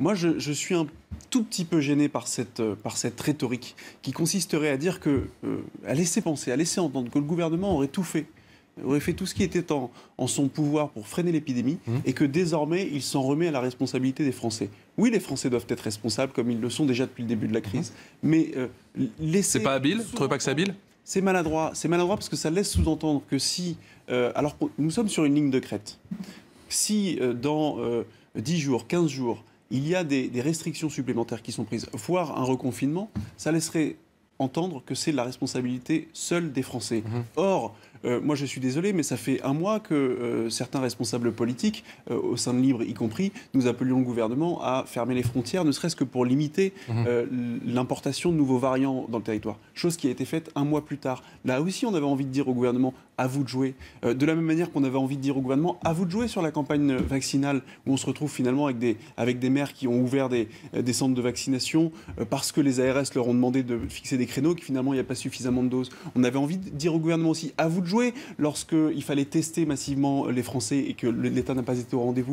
Moi, je, suis un tout petit peu gêné par cette, euh, par cette rhétorique qui consisterait à dire que, euh, à laisser penser, à laisser entendre que le gouvernement aurait tout fait aurait fait tout ce qui était en, son pouvoir pour freiner l'épidémie mmh. et que désormais il s'en remet à la responsabilité des Français. Oui, les Français doivent être responsables comme ils le sont déjà depuis le début de la crise, mmh. mais euh, laisser. C'est pas habile? Vous trouvez pas que c'est habile? C'est maladroit. C'est maladroit parce que ça laisse sous-entendre que si. alors nous sommes sur une ligne de crête. Si dans 10 jours, 15 jours, il y a des, restrictions supplémentaires qui sont prises, voire un reconfinement, ça laisserait entendre que c'est la responsabilité seule des Français. Mmh. Or, euh, moi, je suis désolé, mais ça fait un mois que euh, certains responsables politiques, euh, au sein de Libre y compris, nous appelions le gouvernement à fermer les frontières, ne serait-ce que pour limiter mhm. l'importation de nouveaux variants dans le territoire. Chose qui a été faite un mois plus tard. Là aussi, on avait envie de dire au gouvernement à vous de jouer. de la même manière qu'on avait envie de dire au gouvernement à vous de jouer sur la campagne vaccinale, où on se retrouve finalement avec des, avec des maires qui ont ouvert des, des centres de vaccination parce que les ARS leur ont demandé de fixer des créneaux, qui finalement il n'y a pas suffisamment de doses. On avait envie de dire au gouvernement aussi à vous de jouer lorsqu'il fallait tester massivement les Français et que l'État n'a pas été au rendez-vous